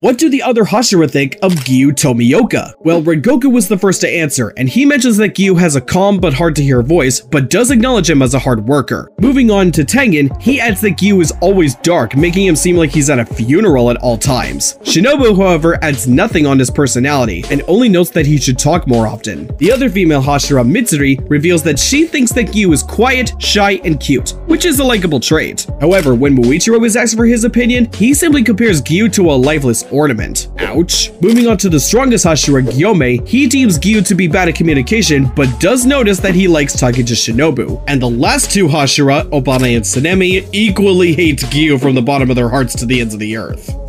What do the other Hashira think of Giyu Tomioka? Well, Rengoku was the first to answer, and he mentions that Giyu has a calm but hard to hear voice, but does acknowledge him as a hard worker. Moving on to Tengen, he adds that Giyu is always dark, making him seem like he's at a funeral at all times. Shinobu, however, adds nothing on his personality, and only notes that he should talk more often. The other female Hashira, Mitsuri, reveals that she thinks that Giyu is quiet, shy, and cute, which is a likable trait. However, when Muichiro is asked for his opinion, he simply compares Giyu to a lifeless ornament. Ouch. Moving on to the strongest Hashira, Gyomei, he deems Giyu to be bad at communication, but does notice that he likes talking to Shinobu. And the last two Hashira, Obanai and Sanemi, equally hate Giyu from the bottom of their hearts to the ends of the earth.